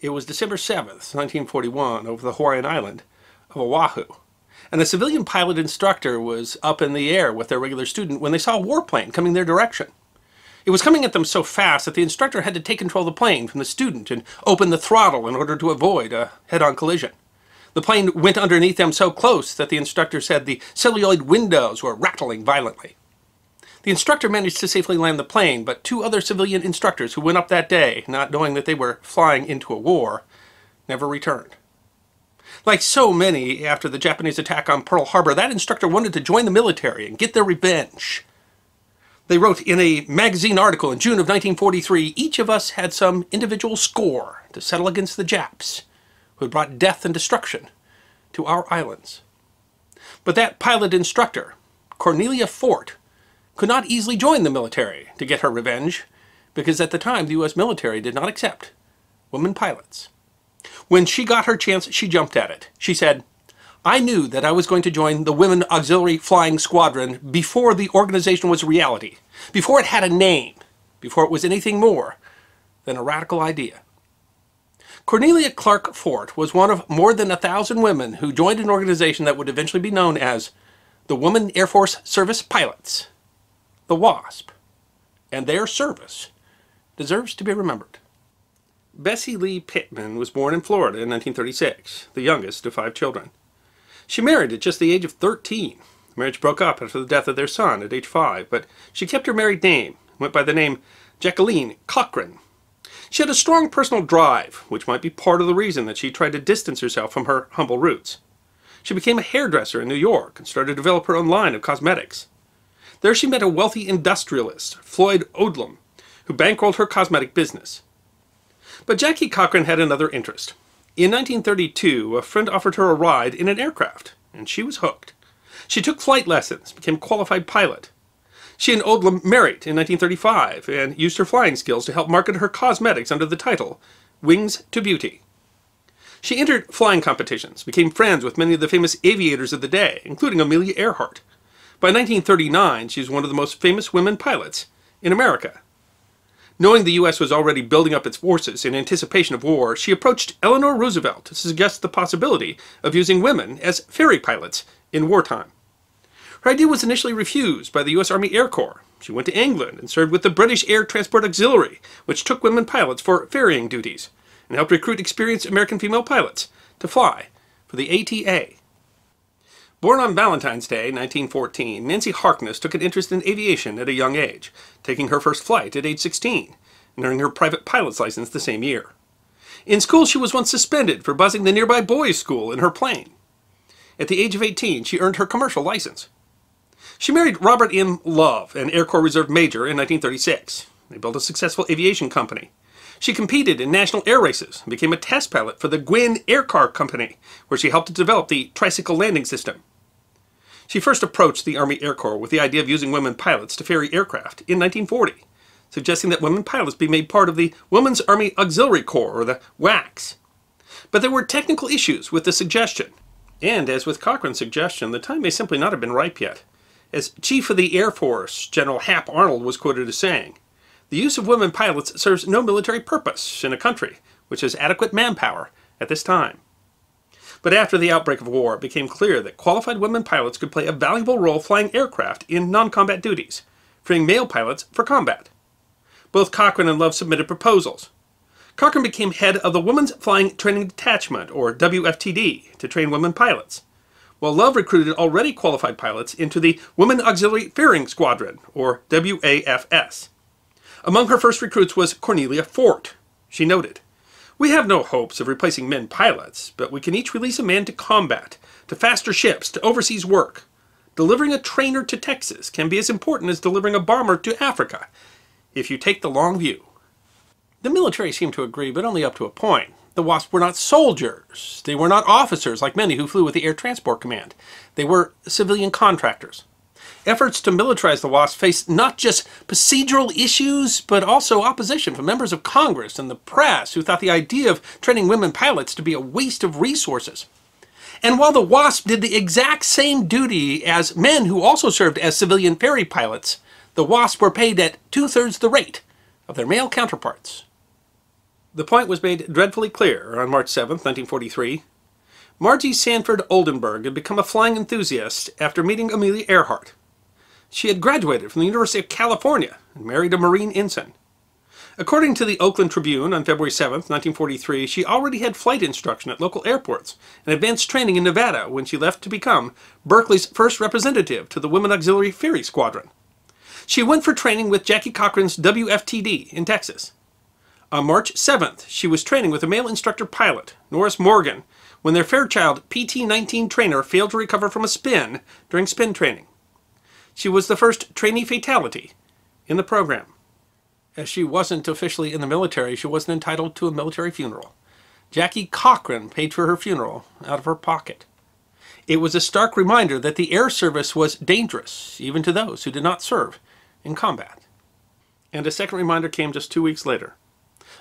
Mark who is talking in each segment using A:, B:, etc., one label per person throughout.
A: It was December 7th, 1941, over the Hawaiian island of Oahu. And the civilian pilot instructor was up in the air with their regular student when they saw a warplane coming their direction. It was coming at them so fast that the instructor had to take control of the plane from the student and open the throttle in order to avoid a head-on collision. The plane went underneath them so close that the instructor said the celluloid windows were rattling violently. The instructor managed to safely land the plane, but two other civilian instructors who went up that day, not knowing that they were flying into a war, never returned. Like so many after the Japanese attack on Pearl Harbor, that instructor wanted to join the military and get their revenge. They wrote in a magazine article in June of 1943, each of us had some individual score to settle against the Japs, who had brought death and destruction to our islands. But that pilot instructor, Cornelia Fort, could not easily join the military to get her revenge, because at the time the U.S. military did not accept women pilots. When she got her chance, she jumped at it. She said, I knew that I was going to join the Women Auxiliary Flying Squadron before the organization was a reality, before it had a name, before it was anything more than a radical idea. Cornelia Clark Fort was one of more than a thousand women who joined an organization that would eventually be known as the Women Air Force Service Pilots, the WASP, and their service deserves to be remembered. Bessie Lee Pittman was born in Florida in 1936, the youngest of five children. She married at just the age of 13. The marriage broke up after the death of their son at age 5, but she kept her married name, went by the name Jacqueline Cochran. She had a strong personal drive, which might be part of the reason that she tried to distance herself from her humble roots. She became a hairdresser in New York and started to develop her own line of cosmetics. There she met a wealthy industrialist, Floyd Odlum, who bankrolled her cosmetic business. But Jackie Cochran had another interest. In 1932, a friend offered her a ride in an aircraft, and she was hooked. She took flight lessons, became a qualified pilot. She and Odlum married in 1935 and used her flying skills to help market her cosmetics under the title Wings to Beauty. She entered flying competitions, became friends with many of the famous aviators of the day, including Amelia Earhart. By 1939, she was one of the most famous women pilots in America. Knowing the U.S. was already building up its forces in anticipation of war, she approached Eleanor Roosevelt to suggest the possibility of using women as ferry pilots in wartime. Her idea was initially refused by the U.S. Army Air Corps. She went to England and served with the British Air Transport Auxiliary, which took women pilots for ferrying duties, and helped recruit experienced American female pilots to fly for the ATA. Born on Valentine's Day, 1914, Nancy Harkness took an interest in aviation at a young age, taking her first flight at age 16 and earning her private pilot's license the same year. In school, she was once suspended for buzzing the nearby boys' school in her plane. At the age of 18, she earned her commercial license. She married Robert M. Love, an Air Corps Reserve Major, in 1936. They built a successful aviation company. She competed in national air races and became a test pilot for the Gwinn Air Car Company, where she helped to develop the tricycle landing system. She first approached the Army Air Corps with the idea of using women pilots to ferry aircraft in 1940, suggesting that women pilots be made part of the Women's Army Auxiliary Corps, or the WACS. But there were technical issues with the suggestion, and as with Cochran's suggestion, the time may simply not have been ripe yet. As Chief of the Air Force, General Hap Arnold was quoted as saying, The use of women pilots serves no military purpose in a country which has adequate manpower at this time. But after the outbreak of war, it became clear that qualified women pilots could play a valuable role flying aircraft in non-combat duties, freeing male pilots for combat. Both Cochran and Love submitted proposals. Cochran became head of the Women's Flying Training Detachment, or WFTD, to train women pilots, while Love recruited already qualified pilots into the Women Auxiliary Ferrying Squadron, or WAFS. Among her first recruits was Cornelia Fort. She noted, we have no hopes of replacing men pilots, but we can each release a man to combat, to faster ships, to overseas work. Delivering a trainer to Texas can be as important as delivering a bomber to Africa, if you take the long view. The military seemed to agree, but only up to a point. The WASP were not soldiers. They were not officers like many who flew with the Air Transport Command. They were civilian contractors. Efforts to militarize the WASP faced not just procedural issues, but also opposition from members of Congress and the press who thought the idea of training women pilots to be a waste of resources. And while the WASP did the exact same duty as men who also served as civilian ferry pilots, the WASP were paid at two-thirds the rate of their male counterparts. The point was made dreadfully clear on March 7, 1943. Margie Sanford Oldenburg had become a flying enthusiast after meeting Amelia Earhart. She had graduated from the University of California and married a Marine ensign. According to the Oakland Tribune on February 7, 1943, she already had flight instruction at local airports and advanced training in Nevada when she left to become Berkeley's first representative to the Women Auxiliary Ferry Squadron. She went for training with Jackie Cochran's WFTD in Texas. On March 7th, she was training with a male instructor pilot, Norris Morgan, when their Fairchild PT-19 trainer failed to recover from a spin during spin training. She was the first trainee fatality in the program as she wasn't officially in the military, she wasn't entitled to a military funeral. Jackie Cochran paid for her funeral out of her pocket. It was a stark reminder that the air service was dangerous, even to those who did not serve in combat. And a second reminder came just two weeks later.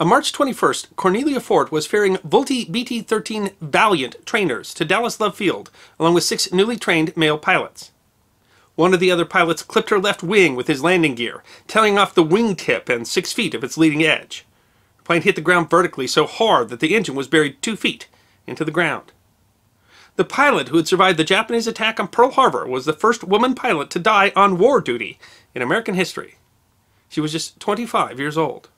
A: On March 21st, Cornelia Fort was ferrying Vultee BT-13 Valiant trainers to Dallas Love Field, along with six newly trained male pilots. One of the other pilots clipped her left wing with his landing gear, tearing off the wingtip and six feet of its leading edge. The plane hit the ground vertically so hard that the engine was buried two feet into the ground. The pilot who had survived the Japanese attack on Pearl Harbor was the first woman pilot to die on war duty in American history. She was just 25 years old.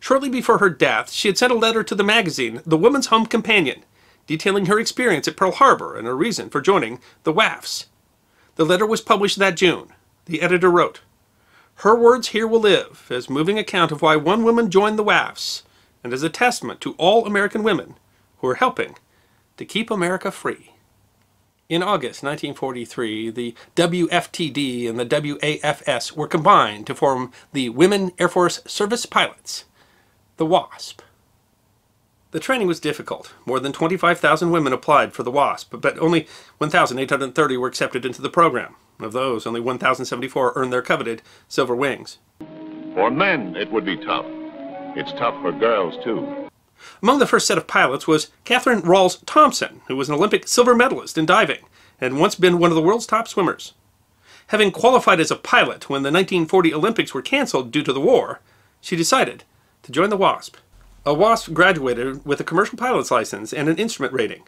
A: Shortly before her death, she had sent a letter to the magazine The Woman's Home Companion, detailing her experience at Pearl Harbor and her reason for joining the WAFs. The letter was published that June. The editor wrote, Her words here will live as moving account of why one woman joined the WAFs and as a testament to all American women who are helping to keep America free. In August 1943, the WFTD and the WAFS were combined to form the Women Air Force Service Pilots, the WASP. The training was difficult. More than 25,000 women applied for the WASP, but only 1,830 were accepted into the program. Of those, only 1,074 earned their coveted silver wings.
B: For men, it would be tough. It's tough for girls, too.
A: Among the first set of pilots was Katherine Rawls Thompson, who was an Olympic silver medalist in diving and once been one of the world's top swimmers. Having qualified as a pilot when the 1940 Olympics were canceled due to the war, she decided to join the WASP. A WASP graduated with a commercial pilot's license and an instrument rating.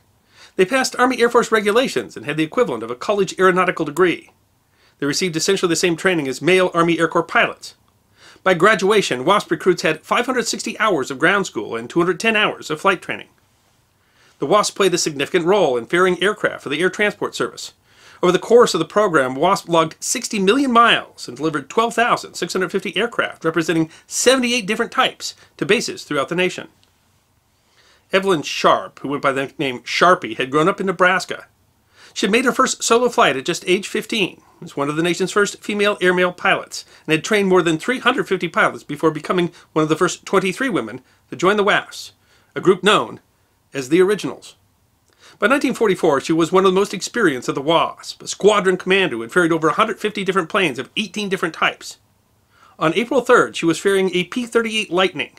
A: They passed Army Air Force regulations and had the equivalent of a college aeronautical degree. They received essentially the same training as male Army Air Corps pilots. By graduation, WASP recruits had 560 hours of ground school and 210 hours of flight training. The WASP played a significant role in ferrying aircraft for the Air Transport Service. Over the course of the program, WASP logged 60 million miles and delivered 12,650 aircraft, representing 78 different types, to bases throughout the nation. Evelyn Sharp, who went by the name Sharpie, had grown up in Nebraska. She had made her first solo flight at just age 15, was one of the nation's first female airmail pilots, and had trained more than 350 pilots before becoming one of the first 23 women to join the WAFs, a group known as the Originals. By 1944, she was one of the most experienced of the WASP, a squadron commander who had ferried over 150 different planes of 18 different types. On April 3rd, she was ferrying a P-38 Lightning.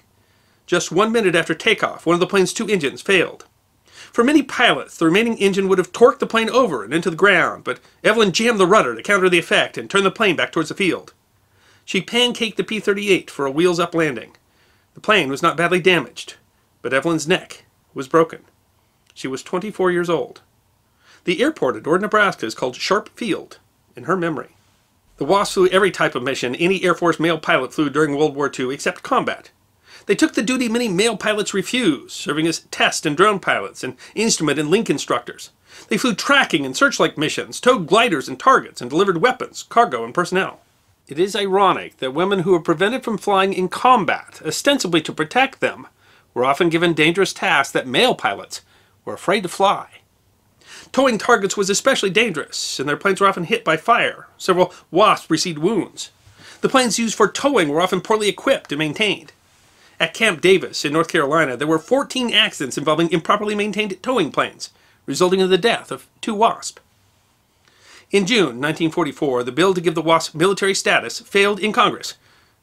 A: Just one minute after takeoff, one of the plane's two engines failed. For many pilots, the remaining engine would have torqued the plane over and into the ground, but Evelyn jammed the rudder to counter the effect and turned the plane back towards the field. She pancaked the P-38 for a wheels-up landing. The plane was not badly damaged, but Evelyn's neck was broken. She was 24 years old. The airport at Ord, Nebraska is called Sharp Field in her memory. The WASP flew every type of mission any Air Force male pilot flew during World War II except combat. They took the duty many male pilots refused, serving as test and drone pilots and instrument and link instructors. They flew tracking and searchlight missions, towed gliders and targets, and delivered weapons, cargo, and personnel. It is ironic that women who were prevented from flying in combat, ostensibly to protect them, were often given dangerous tasks that male pilots were afraid to fly. Towing targets was especially dangerous, and their planes were often hit by fire. Several wasps received wounds. The planes used for towing were often poorly equipped and maintained. At Camp Davis in North Carolina, there were 14 accidents involving improperly maintained towing planes, resulting in the death of two WASP. In June 1944, the bill to give the WASP military status failed in Congress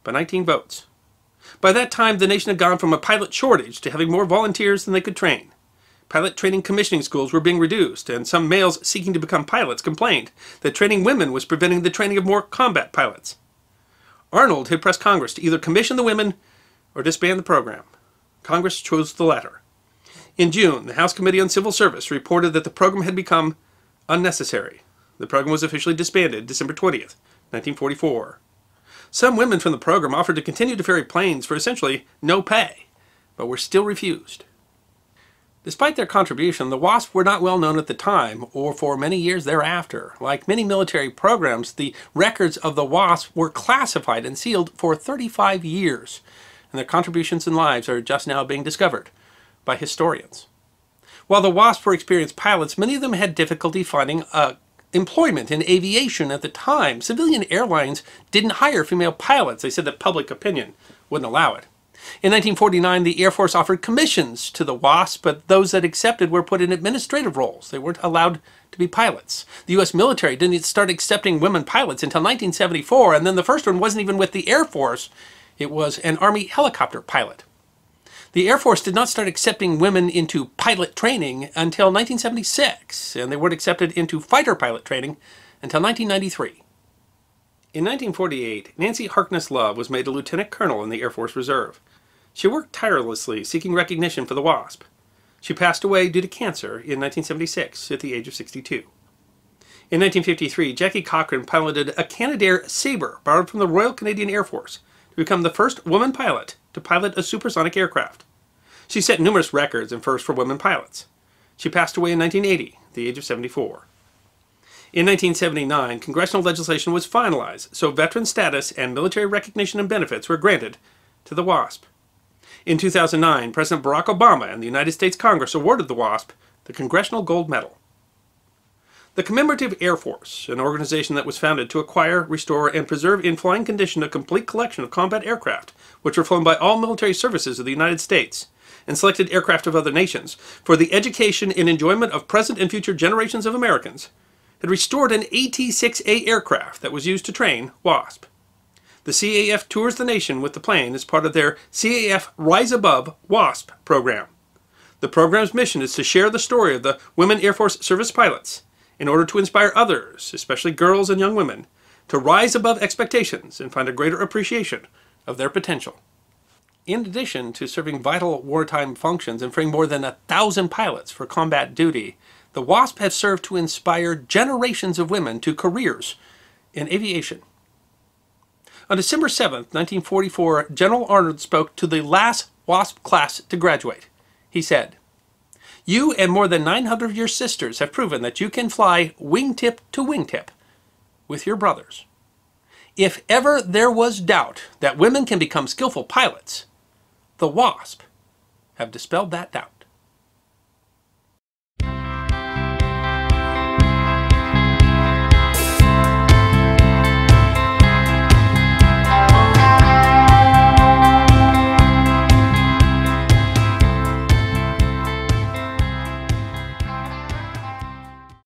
A: by 19 votes. By that time, the nation had gone from a pilot shortage to having more volunteers than they could train. Pilot training commissioning schools were being reduced, and some males seeking to become pilots complained that training women was preventing the training of more combat pilots. Arnold had pressed Congress to either commission the women or disband the program. Congress chose the latter. In June, the House Committee on Civil Service reported that the program had become unnecessary. The program was officially disbanded December 20th, 1944. Some women from the program offered to continue to ferry planes for essentially no pay, but were still refused. Despite their contribution, the WASP were not well known at the time or for many years thereafter. Like many military programs, the records of the WASP were classified and sealed for 35 years, and their contributions and lives are just now being discovered by historians. While the WASP were experienced pilots, many of them had difficulty finding uh, employment in aviation at the time. Civilian airlines didn't hire female pilots. They said that public opinion wouldn't allow it. In 1949, the Air Force offered commissions to the WASP, but those that accepted were put in administrative roles. They weren't allowed to be pilots. The U.S. military didn't start accepting women pilots until 1974, and then the first one wasn't even with the Air Force. It was an Army helicopter pilot. The Air Force did not start accepting women into pilot training until 1976, and they weren't accepted into fighter pilot training until 1993. In 1948, Nancy Harkness Love was made a lieutenant colonel in the Air Force Reserve. She worked tirelessly, seeking recognition for the WASP. She passed away due to cancer in 1976 at the age of 62. In 1953, Jackie Cochran piloted a Canadair Sabre borrowed from the Royal Canadian Air Force to become the first woman pilot to pilot a supersonic aircraft. She set numerous records and firsts for women pilots. She passed away in 1980 at the age of 74. In 1979, congressional legislation was finalized, so veteran status and military recognition and benefits were granted to the WASP. In 2009, President Barack Obama and the United States Congress awarded the WASP the Congressional Gold Medal. The Commemorative Air Force, an organization that was founded to acquire, restore, and preserve in flying condition a complete collection of combat aircraft, which were flown by all military services of the United States, and selected aircraft of other nations, for the education and enjoyment of present and future generations of Americans, had restored an AT-6A aircraft that was used to train WASP. The CAF tours the nation with the plane as part of their CAF Rise Above WASP program. The program's mission is to share the story of the women Air Force service pilots in order to inspire others, especially girls and young women, to rise above expectations and find a greater appreciation of their potential. In addition to serving vital wartime functions and freeing more than a thousand pilots for combat duty, the WASP has served to inspire generations of women to careers in aviation. On December 7, 1944, General Arnold spoke to the last WASP class to graduate. He said, You and more than 900 of your sisters have proven that you can fly wingtip to wingtip with your brothers. If ever there was doubt that women can become skillful pilots, the WASP have dispelled that doubt.